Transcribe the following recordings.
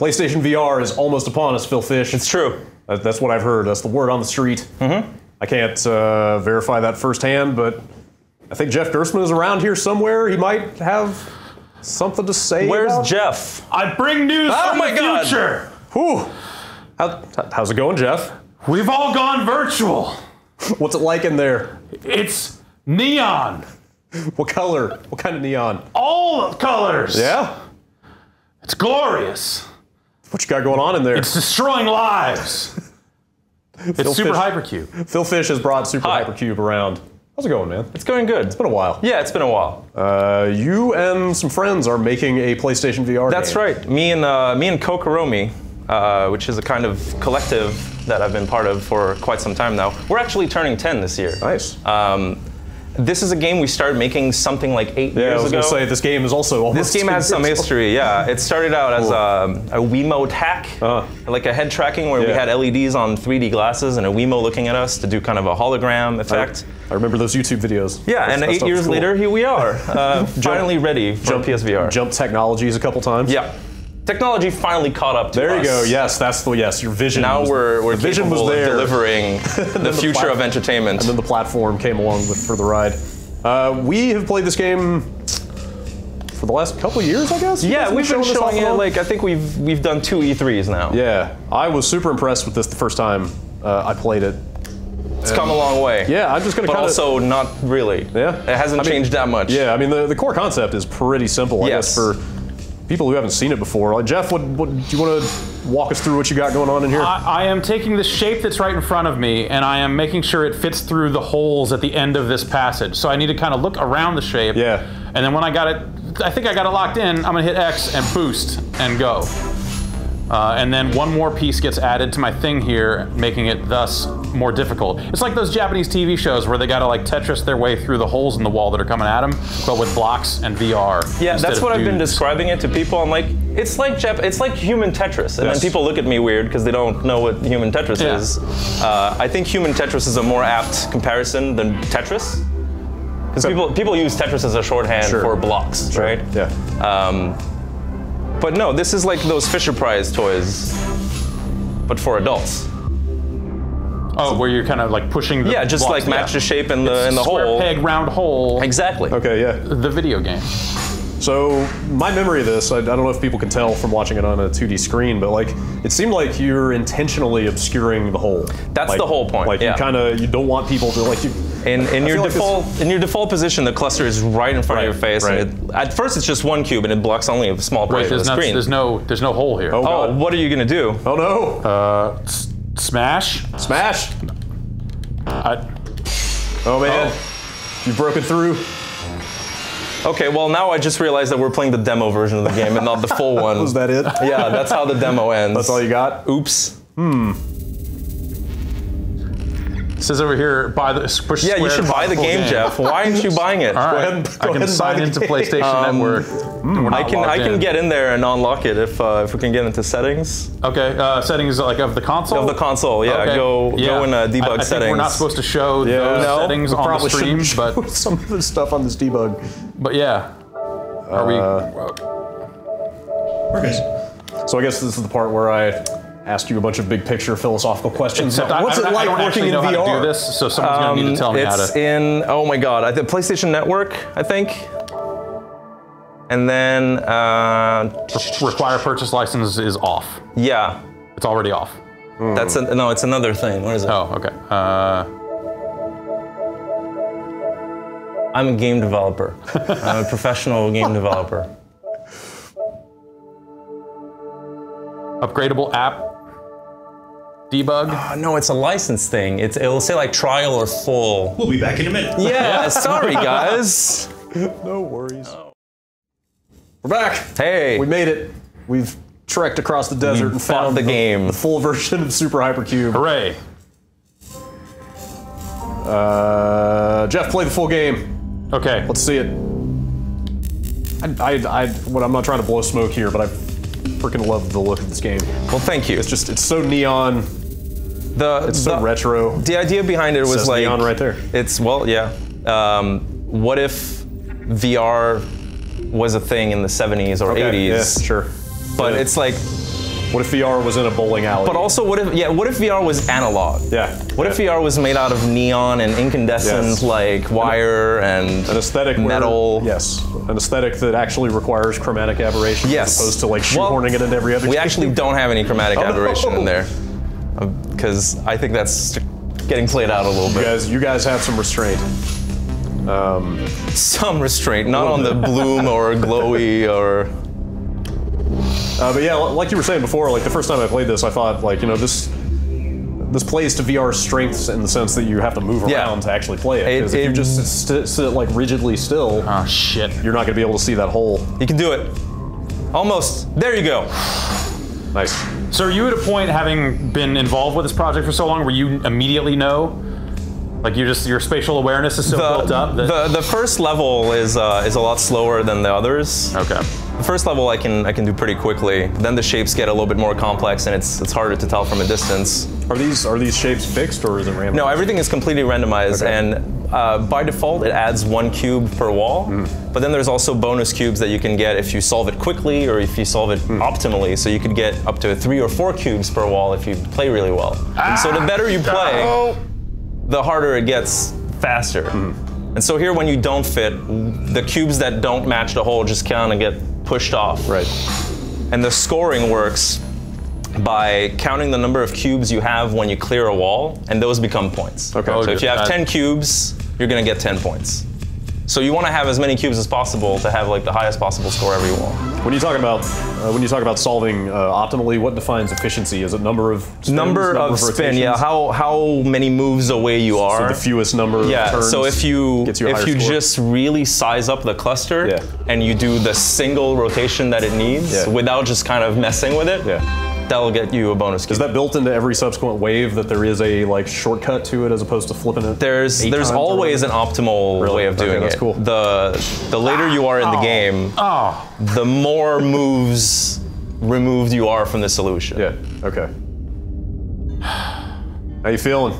PlayStation VR is almost upon us, Phil Fish. It's true. That- That's what I've heard. That's the word on the street. Mm-hmm. I can't uh, verify that firsthand, but I think Jeff Gerstmann is around here somewhere. He might have something to say. Where's about- Jeff? I bring news Oh from my the God. future. Whew. How, how's it going, Jeff? We've all gone virtual. What's it like in there? It's neon. What color? What kind of neon? All colors. Yeah? It's glorious. What you got going on in there? It's destroying lives. It's Super Fish. Hypercube. Phil Fish has brought Super Hi. Hypercube around. How's it going, man? It's going good. It's been a while. Yeah, it's been a while. Uh, you and some friends are making a PlayStation VR That's game. right. Me and uh, me and Kokoromi, uh, which is a kind of collective that I've been part of for quite some time now. We're actually turning 10 this year. Nice. Um, this is a game we started making something like eight yeah, I years was ago. gonna say this game is also This game has some history, yeah. It started out as um, a Wiimote hack, Uh. like a head tracking where we had LEDs on 3D glasses and a Wiimote looking at us to do kind of a hologram effect. I remember those YouTube videos. Yeah, That's- and that eight years cool. later, here we are, uh, finally ready for Jump- PSVR. Jump technologies a couple times. Yeah, technology finally caught up to There you go. Yes, that's the yes. Your vision. Now was- we're, we're the vision was capable of there. delivering the future plat- of entertainment. and then the platform came along with for the ride. Uh, we have played this game for the last couple of years, I guess. You yeah, we've been showing it like I think we've we've done two E3s now. Yeah, I was super impressed with this the first time uh, I played it. it's come a long way. Yeah, I'm just gonna but kind of. also not really. Yeah. it hasn't I mean, changed that much. Yeah, I mean the, the core concept is pretty simple. I Yes. guess for people who haven't seen it before. Like Jeff, what, what do you want to walk us through what you got going on in here? I, I am taking the shape that's right in front of me and I am making sure it fits through the holes at the end of this passage. So I need to kind of look around the shape. Yeah. And then when I got it, I think I got it locked in, I'm gonna hit X and boost and go. Uh, and then one more piece gets added to my thing here, making it thus more difficult. It's like those Japanese TV shows where they gotta like Tetris their way through the holes in the wall that are coming at them, but with blocks and VR. Yeah, that's what I've been describing it to people. I'm like, it's like Jap- it's like human Tetris, and Yes. then people look at me weird because they don't know what human Tetris Yeah. is. Uh, I think human Tetris is a more apt comparison than Tetris, because people people use Tetris as a shorthand Sure. for blocks, right? Yeah. Um, but no, this is like those Fisher-Price toys, but for adults. Oh, where you're kind of like pushing the Yeah, just blocks- like match yeah. the shape in the in the Square hole. peg, round hole. Exactly. Okay, yeah. The video game. So my memory of this, I, I don't know if people can tell from watching it on a 2D screen, but like it seemed like you're intentionally obscuring the hole. That's Like- the whole point, Like yeah. you kind of you don't want people to like you. In, in your feel like default in your default position, the cluster is right in front Right, of your face. right. And it, at first, it's just one cube, and it blocks only a small part Wait, of the there's, no, screen. there's no there's no hole here. Oh, oh, what are you gonna do? Oh no! Uh, s- smash. Smash! I, Oh man, you've broken through. Okay, well now I just realized that we're playing the demo version of the game and not the full one. Was that it? Yeah, that's how the demo ends. That's all you got? Oops. It says over here, buy the push Yeah, you should buy the full game, Jeff. Why aren't you buying it? All right, ahead go I can and buy sign into game. PlayStation Um, Network. We're I can I logged can in. get in there and unlock it if uh, if we can get into settings Okay, uh, settings like of the console. of the console. Yeah, Okay. go Yeah. go in uh, debug I, I settings. Think we're not supposed to show Yeah. those No, settings on the probably stream, shouldn't but some of the stuff on this debug. but yeah. Are we? We're good. So I guess this is the part where I ask you a bunch of big picture philosophical questions. Except What's I, don't- it like I don't working in know how VR? to do this, so someone's gonna need to tell me how Um, it's in oh my god, I think PlayStation Network, I think. And then uh, Require purchase license is off. yeah, It's already off. that's a, no, it's another thing. What is it? Oh, okay. Uh, I'm a game developer. I'm a professional game developer. upgradable app. Debug. Uh, no, it's a license thing. It's it'll say like trial or full. We'll be back in a minute. Yeah, sorry guys. No worries. We're back. Hey, We made it. We've trekked across the desert We and found found the game. the full version of Super Hypercube. Hooray. Uh, Jeff, play the full game. Okay. Let's see it. I, I, I, what I'm not trying to blow smoke here, but I freaking love the look of this game. well, thank you. It's just, it's so neon, the it's so retro. the idea behind it was like neon right there. It's well, yeah. Um, what if VR was a thing in the 70s or Okay, 80s? Yeah, sure. But Yeah. it's like What if VR was in a bowling alley? But also, what if yeah? What if VR was analog? yeah. What if. VR was made out of neon and incandescent Yes. like wire and an aesthetic where- yes, an aesthetic that actually requires chromatic aberration Yes. as opposed to like Well, it into every other. We game. actually don't have any chromatic Oh, no. aberration in there because I think that's getting played out a little You bit. guys, you guys have some restraint. Some restraint, not on the bloom or glowy or. Uh, but yeah, like you were saying before, like the first time I played this, I thought like you know this this plays to VR's strengths in the sense that you have to move Yeah. around to actually play it. It- Because if you just sit, sit like rigidly still, Oh shit. you're not going to be able to see that hole. You can do it. Almost. There you go. Nice. So are you at a point, having been involved with this project for so long, where you immediately know, like you just your spatial awareness is so The, built up that the, the first level is uh, is a lot slower than the others. okay. The first level I can I can do pretty quickly. Then the shapes get a little bit more complex and it's it's harder to tell from a distance. Are these are these shapes fixed or is it random? No, everything is completely randomized, Okay. and uh, by default it adds one cube per wall. Hmm. But then there's also bonus cubes that you can get if you solve it quickly or if you solve it Hmm. optimally. So you could get up to three or four cubes per wall if you play really well. And so the better you play, the harder it gets faster. Hmm. And so here, when you don't fit, the cubes that don't match the hole just kind of get pushed off. Right. And the scoring works by counting the number of cubes you have when you clear a wall, and those become points. Okay. So if you have Uh, 10 cubes, you're gonna get 10 points. So you want to have as many cubes as possible to have like the highest possible score every wall. When you talk about uh, when you talk about solving uh, optimally, what defines efficiency? Is it number of spins, Number of spin, yeah. How how many moves away you are. So the fewest number of Yeah, turns so if you, you if you score? just really size up the cluster Yeah. and you do the single rotation that it needs Yeah. without just kind of messing with it, Yeah. That'll get you a bonus cube. Is that built into every subsequent wave that there is a like shortcut to it as opposed to flipping it? there's there's always an optimal Really? way of Okay, doing that's it. cool. The the later you are in the Oh. game, Oh, the more moves removed you are from the solution. Yeah. Okay. How you feeling?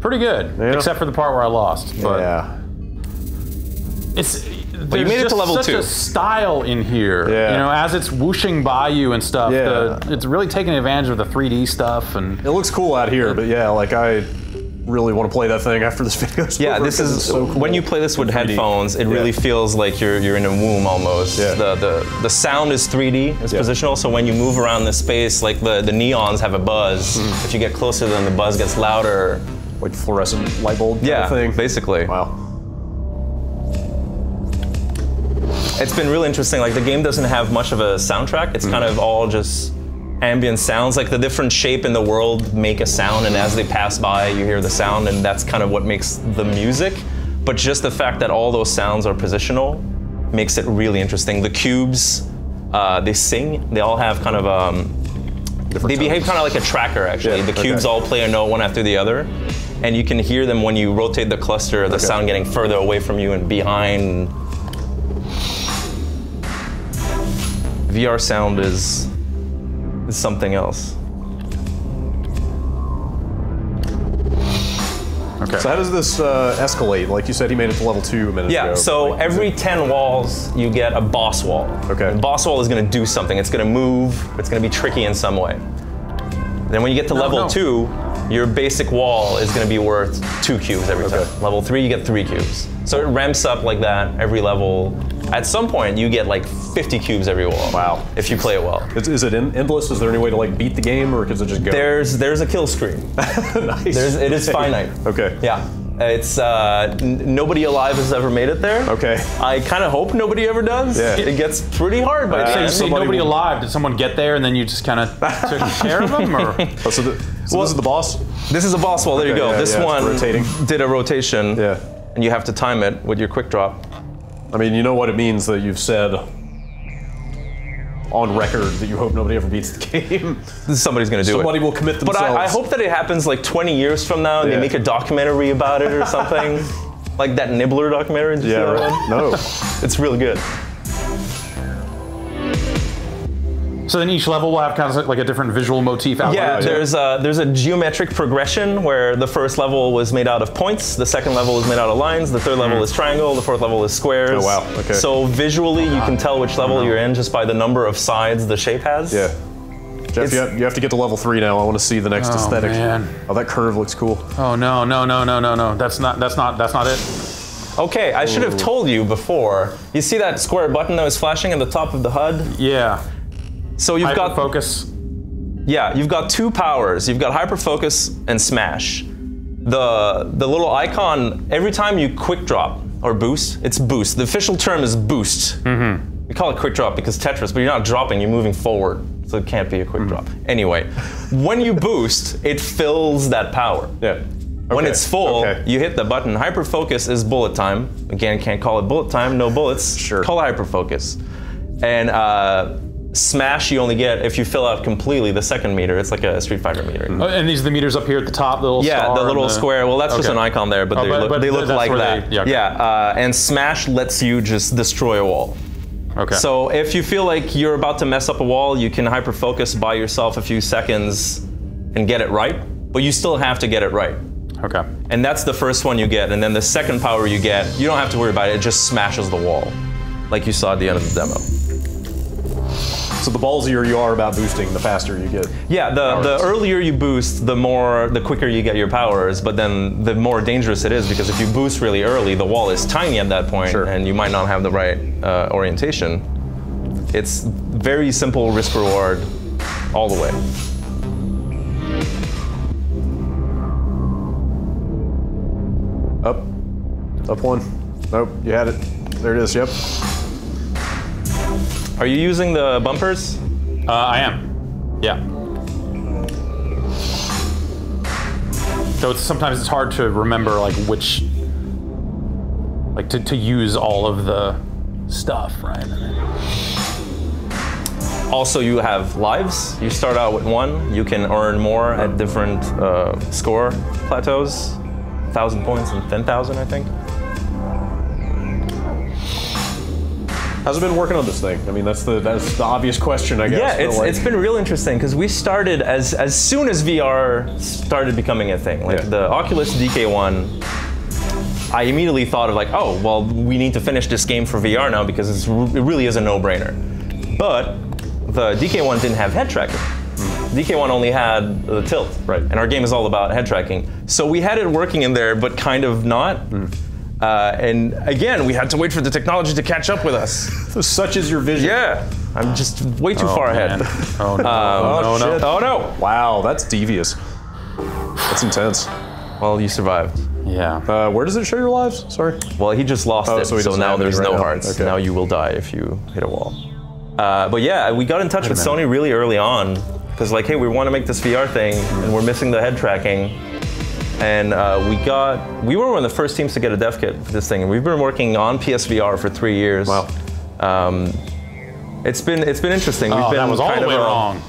pretty good. Yeah. Except for the part where I lost. But yeah. it's you made it to level such two. a style in here. Yeah. You know, as it's whooshing by you and stuff. Yeah. the- it's really taking advantage of the 3D stuff and It looks cool out here, but yeah, like I really want to play that thing after this video. Yeah, this is so cool. when you play this with 3D. headphones, it Yeah. really feels like you're you're in a womb almost. Yeah. The the the sound is 3D, it's Yeah. positional, so when you move around the space, like the, the neons have a buzz. Mm-hmm. If you get closer, then the buzz gets louder. like fluorescent light bulb kind Yeah, of thing. basically. Wow. It's been really interesting. Like the game doesn't have much of a soundtrack. It's kind of all just ambient sounds. Like the different shape in the world make a sound, and as they pass by, you hear the sound, and that's kind of what makes the music. But just the fact that all those sounds are positional makes it really interesting. The cubes, uh, they sing. They all have kind of um, they behave kind of like a tracker actually. Yeah, the cubes okay. all play a note one after the other, and you can hear them when you rotate the cluster. The Okay. sound getting further away from you and behind. VR sound is is something else. okay. So how does this uh, escalate? Like you said, he made it to level two a minute ago. Yeah, so Like, every 10 walls, you get a boss wall. Okay. The boss wall is going to do something. It's going to move, it's going to be tricky in some way. Then when you get to level no. two, your basic wall is going to be worth two cubes every Okay. time. Level three, you get three cubes. So it ramps up like that every level. At some point, you get like 50 cubes every wall. Wow. If you play it well. Is, is it en- endless? Is there any way to like beat the game, or does it just go? There's there's a kill screen. nice. There's, it is Okay. finite. Okay. Yeah. It's uh, n- nobody alive has ever made it there. Okay. I kind of hope nobody ever does. Yeah. It gets pretty hard by Uh, the So you end. say somebody nobody will- alive. Did someone get there and then you just kind of took care of them, or Oh, so the, so this is the boss. This is a boss wall. There you go. yeah, this yeah, one rotating. did a rotation. Yeah. And you have to time it with your quick drop. I mean, you know what it means that you've said on record that you hope nobody ever beats the game. Somebody's gonna do Somebody it. Somebody will commit But themselves. I, I hope that it happens like 20 years from now and Yeah. they make a documentary about it or something. like that Nibbler documentary. Yeah. Right. one? No. It's really good. So then each level will have kind of like a different visual motif out. There. Yeah, there's a, there's a geometric progression where the first level was made out of points, the second level is made out of lines, the third level is triangle, the fourth level is squares. Hmm. Oh, wow, okay. So visually, you can tell which level you're in just by the number of sides the shape has. Yeah. Jeff, you have, you have to get to level three now. I want to see the next Oh, aesthetic. man. Oh, that curve looks cool. Oh no, no, no, no, no, no. That's not. That's not. That's not it. Okay, I should have told you before. You see that square button that was flashing at the top of the HUD? Yeah. So you've got focus. Yeah, you've got two powers. You've got hyper focus and smash. The the little icon every time you quick drop or boost, it's boost. The official term is boost. Mm-hmm. We call it quick drop because Tetris, but you're not dropping, you're moving forward. So it can't be a quick drop. Anyway, when you boost, it fills that power. Yeah. When it's full, okay. you hit the button. Hyper focus is bullet time. Again, can't call it bullet time, no bullets. Sure. Call it hyperfocus. And uh, smash you only get if you fill out completely the second meter. It's like a Street Fighter meter. Oh, and these are the meters up here at the top. The little Yeah, the little square. Well, that's just an icon there, but Oh, they but- look, but they look like that. they- yeah, okay. uh, and smash lets you just destroy a wall. Okay. So if you feel like you're about to mess up a wall, you can hyper focus by yourself a few seconds and get it right, but you still have to get it right. Okay. And that's the first one you get. And then the second power you get, you don't have to worry about it. It just smashes the wall, like you saw at the end of the demo. So the ballsier you are about boosting, the faster you get. Yeah, the, the earlier you boost, the more, the quicker you get your powers. But then the more dangerous it is because if you boost really early, the wall is tiny at that point, Sure. and you might not have the right uh, orientation. It's very simple risk reward all the way. Up. Up one. Nope, you had it. There it is, yep. Are you using the bumpers? Uh, I am. Yeah. So it's, sometimes it's hard to remember like which, like to, to use all of the stuff, right? Also, you have lives. You start out with one. You can earn more at different uh, score plateaus. Thousand points and ten thousand, I think. How's it been working on this thing? I mean, that's the that's the obvious question, I guess. Yeah, it's, like- it's been real interesting because we started as as soon as VR started becoming a thing. Like Yeah. the Oculus DK1, I immediately thought of like, oh, well, we need to finish this game for VR now because it's, it really is a no-brainer. But the DK1 didn't have head tracking. DK1 only had the tilt, Right. And our game is all about head tracking. So we had it working in there, but kind of not. Hmm. Uh, and again, we had to wait for the technology to catch up with us. such is your vision. Yeah, I'm just way too far ahead. Oh no! Um, no, no. Oh no! Wow, that's devious. That's intense. Well, you survived. Yeah. Uh, where does it show your lives? Sorry. Well, he just lost Oh, it, so so now there's right no now. hearts. Okay. Now you will die if you hit a wall. Uh, but yeah, we got in touch with minute. Sony really early on because like, hey, we want to make this VR thing, and we're missing the head tracking. And uh, we got, we were one of the first teams to get a dev kit for this thing, and we've been working on PSVR for three years. Wow. Um, it's been it's been interesting. We've Oh, been that was all kind the way a- wrong.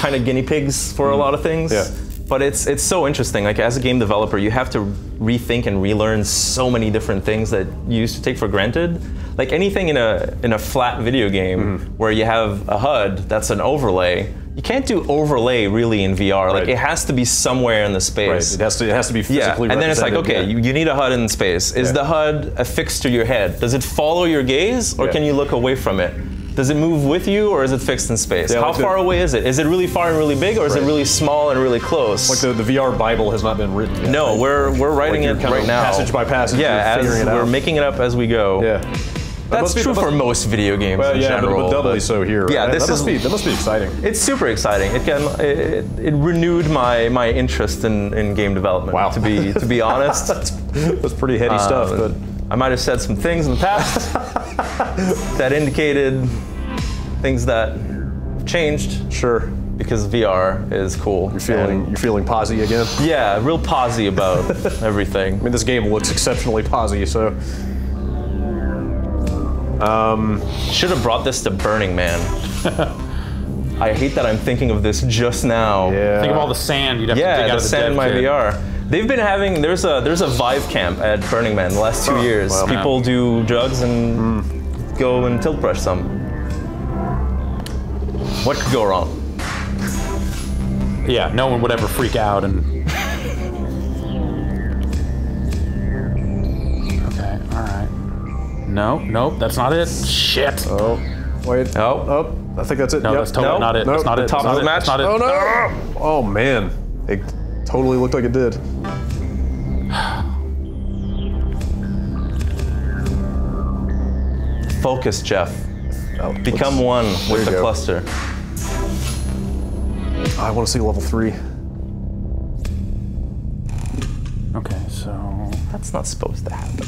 kind of guinea pigs for a lot of things. Yeah. But it's it's so interesting. Like as a game developer, you have to rethink and relearn so many different things that you used to take for granted. Like anything in a in a flat video game Mm-hmm. where you have a HUD that's an overlay, you can't do overlay really in VR. Like it has to be somewhere in the Right. space. It has to it has to be physically. Yeah, and then it's like, okay, yeah. you, you need a HUD in space. Is Yeah. the HUD affixed to your head? Does it follow your gaze, or Yeah. can you look away from it? Does it move with you, or is it fixed in space? Yeah, How like the- far away is it? Is it really far and really big, or is it really small and really close? Like the, the VR Bible has not been written yet. no, right? we're we're writing you're it right now, passage by passage, Yeah, as we're out. making it up as we go. Yeah. That That's must be- true that for must- most video games Well, in yeah, but, general. but doubly but- so here. Yeah, this that must is be that must be exciting. It's super exciting. It can it, it renewed my my interest in, in game development. Wow. To be to be honest, That's pretty heady stuff, Um, but I might have said some things in the past that indicated things that changed sure. because VR is cool. You're feeling you're feeling posy again. yeah, real posy about everything. I mean, this game looks exceptionally posy, so Um, should have brought this to Burning Man. I hate that I'm thinking of this just now. yeah. Think of all the sand you'd have to Yeah, dig out of the sand in my kit. VR. They've been having there's a there's a Vive camp at Burning Man the last two Oh, years. wow. People do drugs and hmm. go and tilt brush some. What could go wrong? Yeah, no one would ever freak out and. No, nope, that's not it. Shit. Oh, wait. Oh. oh. I think that's it. No, Yep. that's totally No, not it. no, That's not the it. top That's of not the it. That's match? not it. Oh no! Oh man, it totally looked like it did. Focus, Jeff. Oh, Become one with the go. cluster. I want to see level three. Okay, so That's not supposed to happen.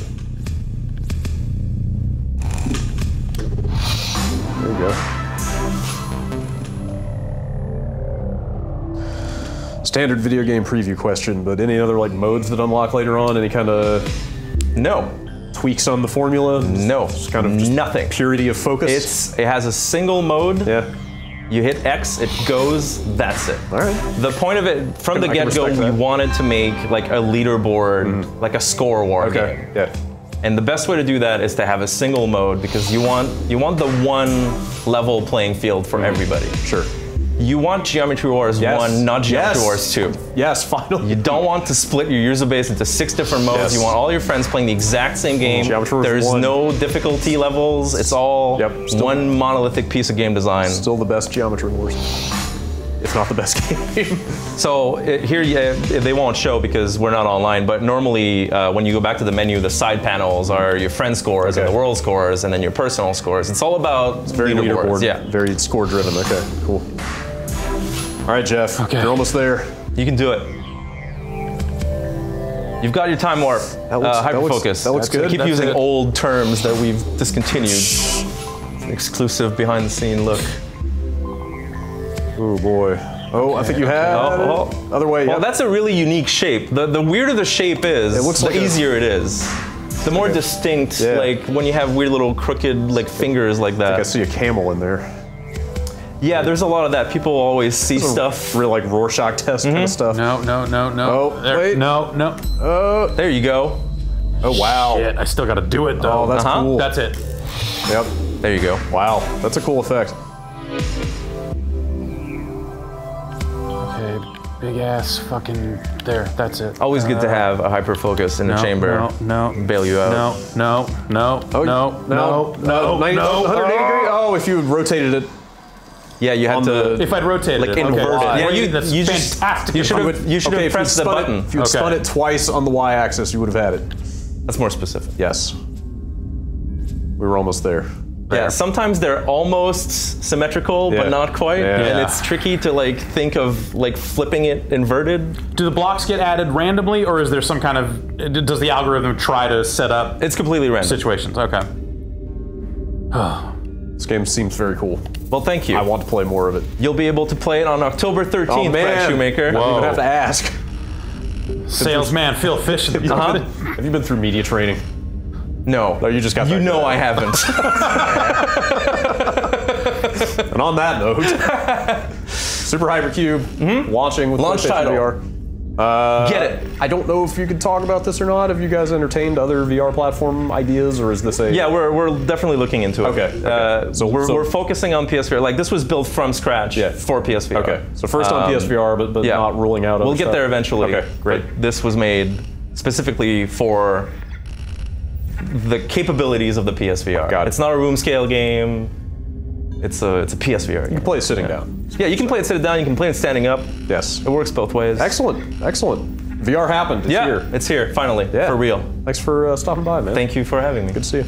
Standard video game preview question, but any other like modes that unlock later on? Any kind of No, tweaks on the formula? no, Just kind of just nothing. purity of focus. It's it has a single mode. yeah. You hit X, it goes. That's it. All right. The point of it from the get-go, we wanted to make like a leaderboard, mm-hmm. like a score war Okay. game. Yeah. And the best way to do that is to have a single mode because you want you want the one level playing field for mm-hmm. everybody. Sure. You want Geometry Wars Yes. 1, not Geometry Yes. Wars 2. Yes. Finally. You don't want to split your user base into six different modes. Yes. You want all your friends playing the exact same game. Geometry Wars There's 1. no difficulty levels. It's all Yep, still- one monolithic piece of game design. Still the best Geometry Wars. If not the best game. So it, here yeah, they won't show because we're not online. But normally, uh, when you go back to the menu, the side panels are your friend scores and the world scores, and then your personal scores. It's all about Very leaderboards. leaderboard. Yeah, Very score driven. Okay. Cool. All right, Jeff. Okay. You're almost there. you can do it. You've got your time warp. That looks- uh, that hyper looks- focus. that looks good. Keep That's using it. old terms that we've discontinued. Exclusive behind the scene look. Oh boy. Oh, I think you have. Oh, it. Other way. Well, yep. that's a really unique shape. The the weirder the shape is, looks the like a- easier it is. The more distinct, Yeah. like when you have weird little crooked like fingers like that. I see a camel in there. Yeah, there's a lot of that. People always see stuff. Real like Rorschach test kind of mm-hmm. stuff. no, no, no, no. Oh, There- wait. No, no. Oh, There you go. oh wow. Shit, I still got to do it though. Oh, that's Uh-huh. cool. That's it. yep. There you go. Wow, that's a cool effect. Okay, big ass fucking there. That's it. Always good to uh, have a hyper focus in the chamber. No, no. Bail you out. No, no, no, Oh, no, no, no, 90 no. 180 degree. Oh, if you rotated it. Yeah, you had to. the- If I'd rotated Like it, inverted. Okay. Yeah, you- that's you just- fantastic. you should have- would- you should have okay, if you pressed the spun it- button. if you Okay. spun it twice on the y-axis, you would have had it. That's more specific. Yes. We were almost there. Yeah, sometimes they're almost symmetrical, Yeah. but not quite, Yeah. and it's tricky to like think of like flipping it inverted. Do the blocks get added randomly, or is there some kind of? Does the algorithm try to set up It's completely random. situations? Okay. This game seems very cool. Well, thank you. I want to play more of it. You'll be able to play it on October 13th, Brad Shoemaker. I don't even have to ask. Salesman Phil Fish. at the top of it. Have you been through media training? No, No, you just got You know to I haven't. And on that note, Super Hypercube launching with Mm-hmm. Launch PlayStation title. VR. Uh, Get it. I don't know if you could talk about this or not. Have you guys entertained other VR platform ideas, or is this a Yeah, we're, we're definitely looking into it. Okay, okay. Uh, So- we're, so- we're focusing on PSVR. Like this was built from scratch Yeah. for PSVR. Okay, so first on Um, PSVR, but, but yeah. not ruling out. We'll get stuff. there eventually. Okay, great. But this was made specifically for the capabilities of the PSVR. Got it. It's not a room scale game. It's a it's a PSVR You game. Can play it sitting down. Yeah, you can play it sitting down. You can play it standing up. Yes. It works both ways. Excellent, excellent. VR happened. It's Yeah, here. it's here finally Yeah. for real. Thanks for uh, stopping by, man. Thank you for having me. Good to see you.